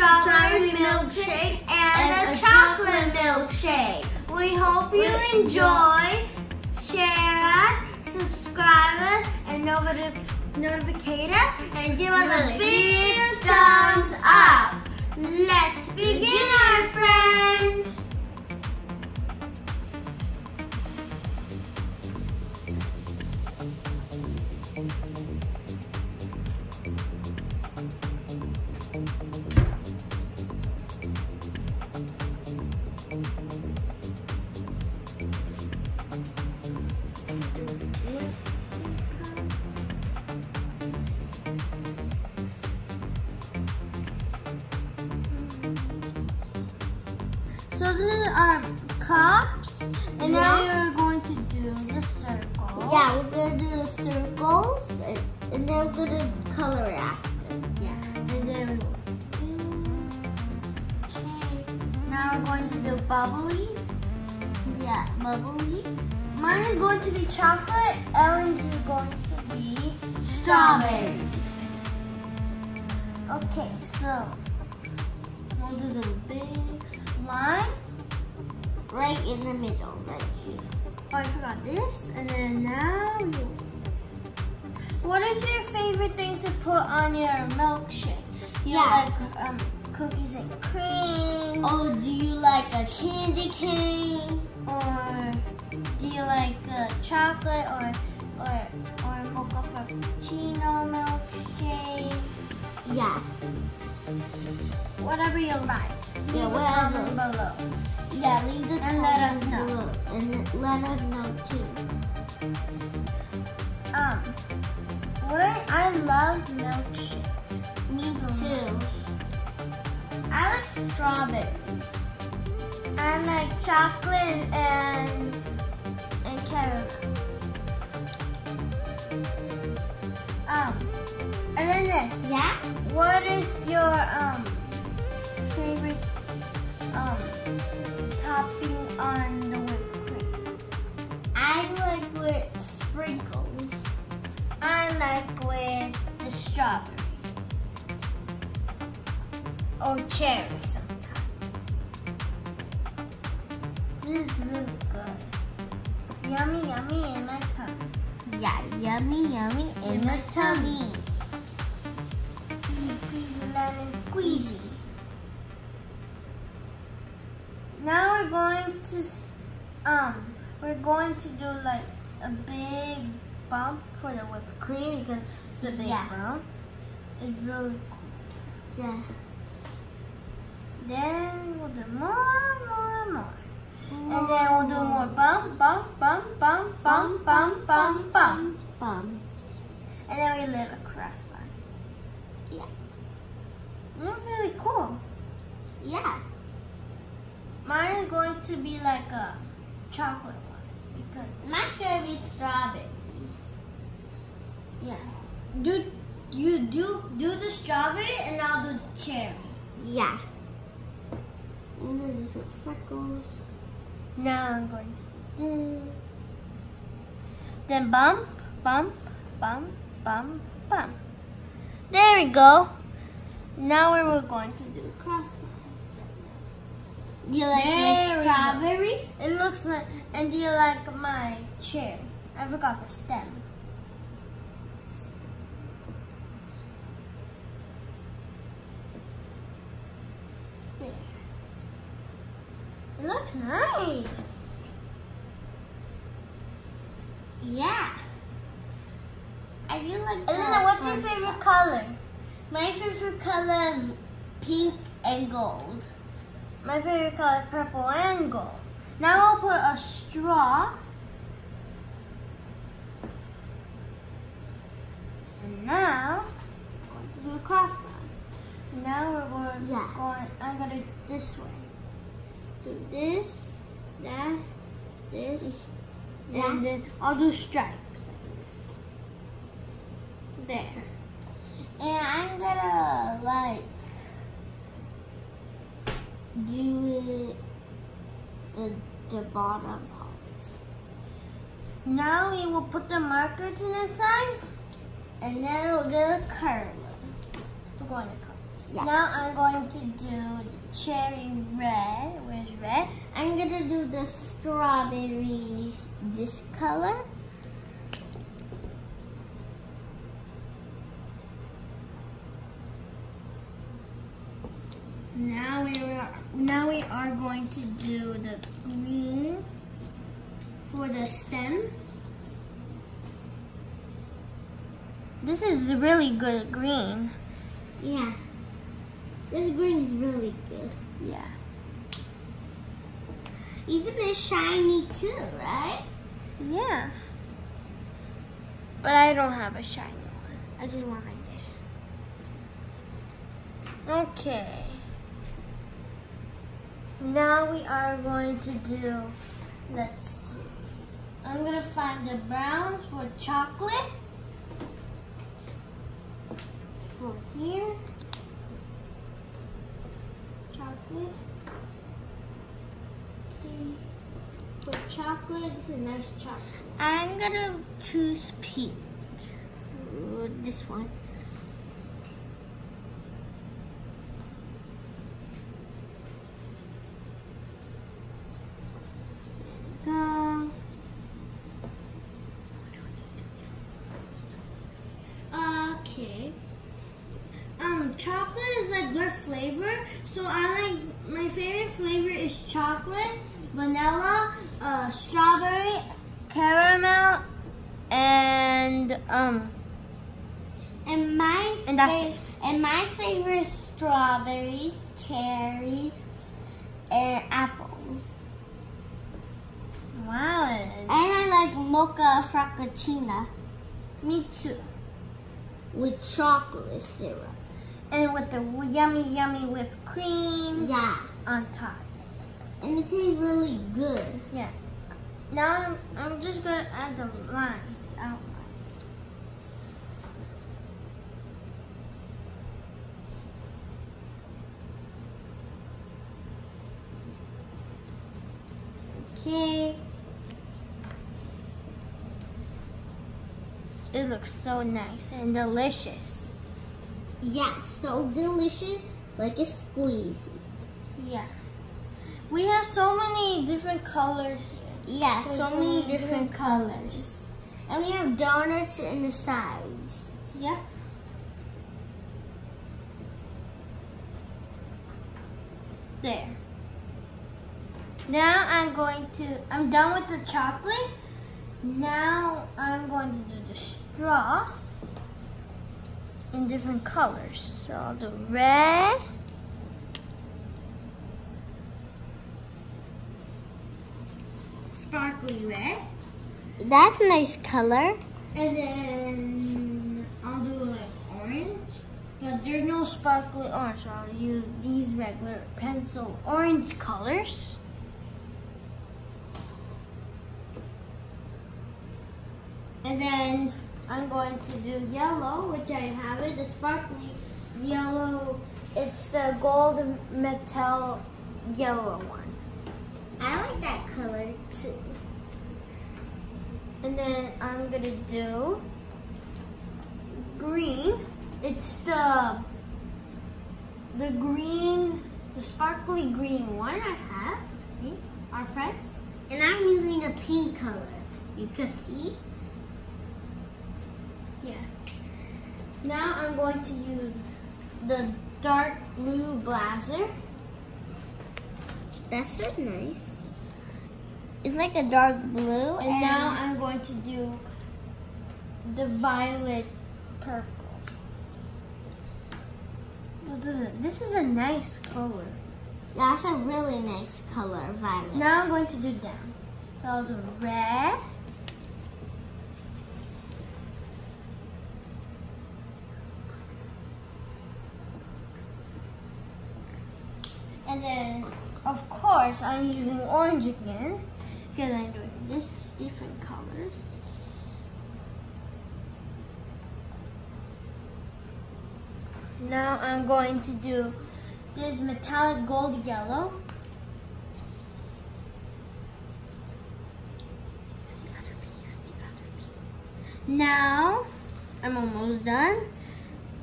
strawberry milkshake and, a, chocolate milkshake. We hope you enjoy. Share us, subscribe us, and noti- notificate us, and give us a big thumbs up. Let's begin, our friends. And now Yeah. we're going to do the circle. Yeah, we're gonna do the circles and, and then we're gonna color it after. Yeah. And then okay. Now we're going to do bubblies. Yeah, bubblies. Mine is going to be chocolate. Ellen's is going to be strawberries. Okay, so we'll do the big line. Right in the middle, right here. Oh, I forgot this. And then now you. What is your favorite thing to put on your milkshake? You Yeah. like um, cookies and cream? Oh, do you like a candy cane? Or do you like uh, chocolate or or or mocha frappuccino milkshake? Yeah. Whatever you like. Yeah, whatever. below. Yeah, leave the And let us know. below. And let us know too. Um, what I, I love milkshake. Me too. I like strawberries. I like chocolate and and caramel. Um, and then this. Yeah? What is your um favorite um topping on the whipped cream? I like with sprinkles. I like with the strawberry or cherry sometimes. This is really good. Yummy, yummy in my tongue. Yeah, yummy, yummy in your tummy. Squeeze, bump for the whipped cream because it's the big Yeah. bump. It's really cool. Yeah. Then we'll do more, more, more. And then we'll do more bump, bump, bump, bump, bump, bump, bump, bump. Bum. And then we live a cross line. Yeah. That's really cool. Yeah. Mine is going to be like a chocolate one because Mine's gonna be strawberries. Yeah. Do you do do the strawberry and I'll do the cherry. Yeah. And then there's some freckles. Now I'm going to do this. Then bump, bump, bump, bump, bump. There we go. Now we we're going to do the cross lines. You like There my strawberry? It looks like, and do you like my chair? I forgot the stem. There. It looks nice. Yeah. I do like And the then what's your favorite color? My favorite color is pink and gold. My favorite color is purple and gold. Now I'll put a straw. And now, I'm going to do a cross line. Now we're going, Yeah. going I'm going to do this way. Do this, that, this, Yeah. and then I'll do stripes like this. There. And I'm gonna like do it the the bottom part. Now we will put the marker to the side, and then we'll do the curler. We're going to. Yeah. Now I'm going to do cherry red. Where's red? I'm gonna do the strawberries this color. Now we are now we are going to do the green for the stem. This is really good green. Yeah. This green is really good. Yeah. Even it's shiny too, right? Yeah. But I don't have a shiny one. I just want like this. Okay. Now we are going to do, let's see. I'm gonna find the brown for chocolate. For here. Chocolate. See. For chocolate, is a nice chocolate. I'm gonna choose pink. This one. So I like my favorite flavor is chocolate, vanilla, uh, strawberry, caramel, and um, and my and that's and my favorite is strawberries, cherry, and apples. Wow. And I like mocha frappuccino. Me too. With chocolate syrup. And with the yummy, yummy whipped cream. Yeah. On top. And it tastes really good. Yeah. Now I'm, I'm just gonna add the lines out. Okay. It looks so nice and delicious. Yeah, so delicious, like a squeezy. Yeah. We have so many different colors. Yeah, so, so many different, different colors. And we have donuts in the sides. Yeah. There. Now I'm going to, I'm done with the chocolate. Now I'm going to do the straw in different colors. So I'll do red. Sparkly red. That's a nice color. And then I'll do like orange. But there's no sparkly orange, so I'll use these regular pencil orange colors. And then I'm going to do yellow, which I have it, the sparkly yellow. It's the gold metal yellow one. I like that color too. And then I'm gonna do green. It's the the green, the sparkly green one I have. See, our friends. And I'm using a pink color. You can see. Yeah. Now I'm going to use the dark blue blazer. That's so nice. It's like a dark blue. And, and now I'm going to do the violet purple. This is a nice color. That's a really nice color, violet. Now I'm going to do down. So I'll do red. Then, of course, I'm using orange again because I'm doing this different colors. Now I'm going to do this metallic gold yellow. Now, I'm almost done.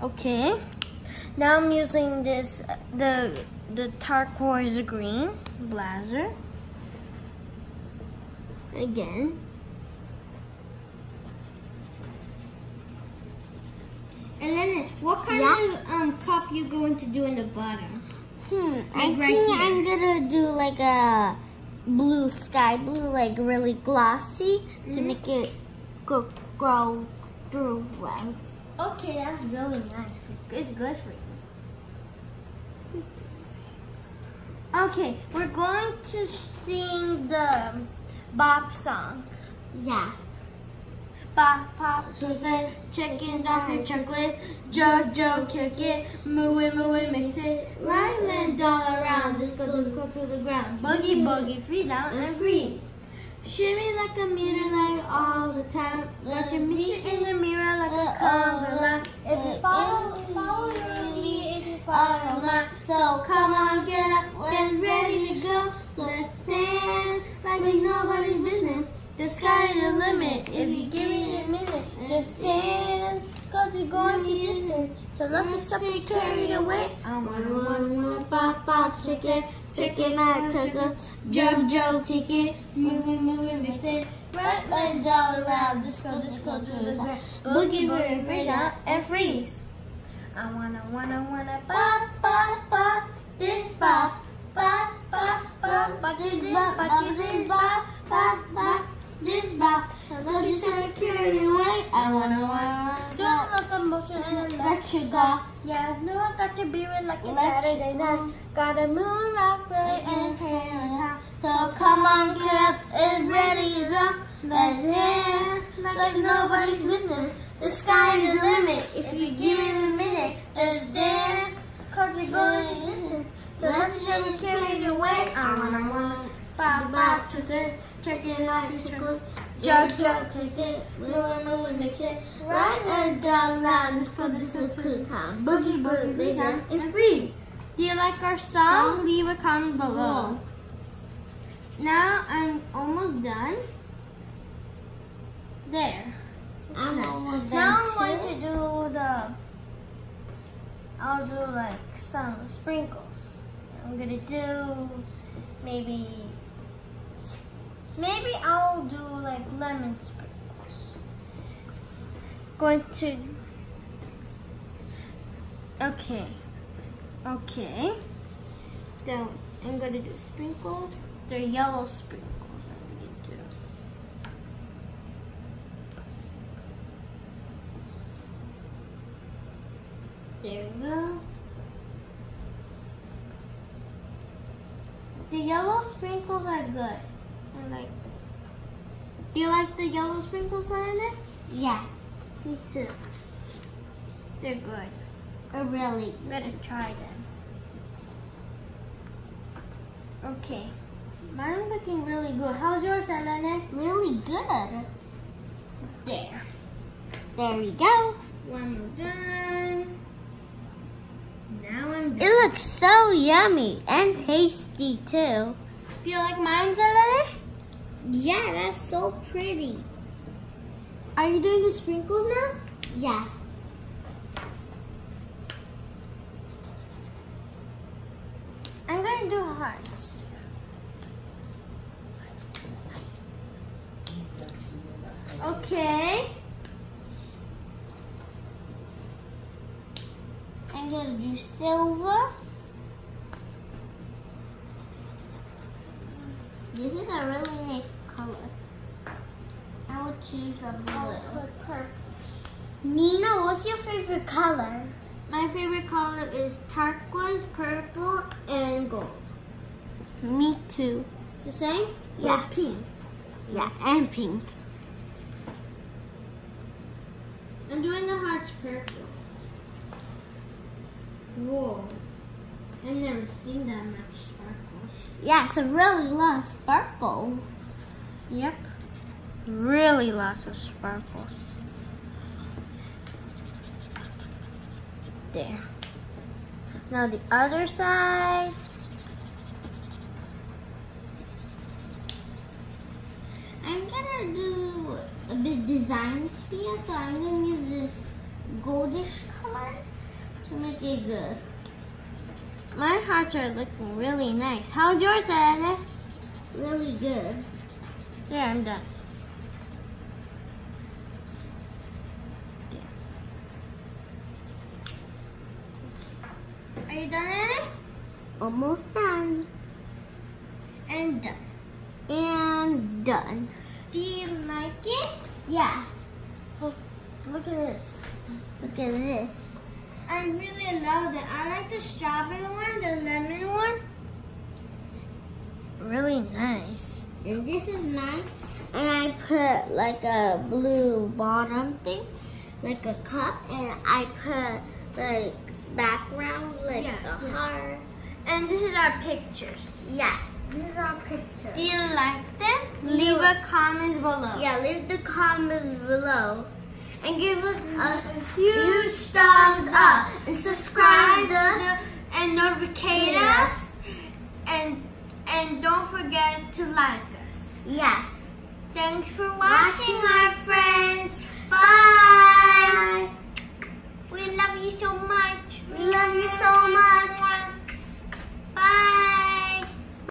Okay. Now I'm using this, the, the turquoise green blazer. Again. And then, what kind Yeah. of um, cup you going to do in the bottom? Hmm, i right think here. i'm gonna do like a blue sky blue, like really glossy to Mhm. make it go grow through well. Okay, that's really nice. It's good for you. Okay, we're going to sing the Bop song. Yeah. Pop, pop, chocolate, chicken, chocolate, chocolate, Jojo, kick it, move it, mix it, right and all around, disco, go to the ground, boogie, boogie, free down and free. Shimmy like a mirror light all the time, let you meet in the mirror like a conga line. If you follow, follow your lead, if you follow so come on, get up, and ready to go. Let's dance like it's nobody's business. The sky is the limit. If you give it a minute, just dance. Cause you're going to distance. So let's stop and carried away. I wanna, wanna, wanna, pop, pop, shake it, shake it, my tickle. Jojo, kick it, move it, move it, mix it. Right all around, disco, disco to the ground. Boogie, boogie, free down and freeze. I wanna, wanna, wanna, pop, pop, pop, this pop, pop, pop, pop, pop, this pop, pop, this pop, pop, pop, this pop. Say carry away. I wanna, wanna, do a locomotion and let you go. Yeah, know I got you being like a Saturday night. Got a moon rock right and hair So come on, Cap, it's ready to go. Let's dance like nobody's business. The sky is the limit. If you give it a minute, just dance. Cause you're going to listen. So let's show you carried away. I wanna wanna. Bop, bop, chicken, chicken, like chicken. Jojo, kick it, move move mix it. Right and down, down, let's put this in cool town. Boogie, boogie, big down, and free. Do you like our song? Leave a comment below. Now I'm almost done. There. I'm Now I'm going to do the. I'll do like some sprinkles. I'm gonna do maybe. Maybe I'll do like lemon sprinkles. Going to. Okay. Okay. Then I'm gonna do sprinkles. They're yellow sprinkles. I'm gonna do. There we go. The yellow sprinkles are good. I like. Do you like the yellow sprinkles that are in it? Yeah, Me too. They're good. I really. Better try them. Okay. Mine's looking really good. How's yours, Elena? Really good. There. There we go. One more done. Now I'm done. It looks so yummy and tasty too. Do you like mine, Elena? Yeah, that's so pretty. Are you doing the sprinkles now? Yeah. I'm going to do hearts. Okay. I'm gonna do silver. This is a really nice color. I would choose a blue. Nina, what's your favorite color? My favorite color is turquoise, purple, and gold. Me too. The same? Yeah. With pink. Yeah, and pink. I'm doing the hearts purple. Whoa. I've never seen that much sparkles. Yeah, it's a really lot of sparkle. Yep. Really lots of sparkles. There. Now the other side. I'm gonna do a bit designs here, so I'm gonna use this goldish color to make it good. My hearts are looking really nice. How's yours, Anna? Really good. There, I'm done. Yes. Are you done, Anna? Almost done. And done. And done. Do you like it? Yeah. Look, look at this. Look at this. I really love it. I like the strawberry one, the lemon one. Really nice. And this is mine. And I put like a blue bottom thing, like a cup, and I put like background, like Yeah, a heart. And this is our pictures. Yeah, this is our picture. Do you like them? Do Leave a comment below. Yeah, leave the comments below and give us a huge thumbs up and subscribe us and notify us and and don't forget to like us. Yeah. Thanks for watching, watching our friends. Bye. Bye. We love you so much. We love you so much. Bye.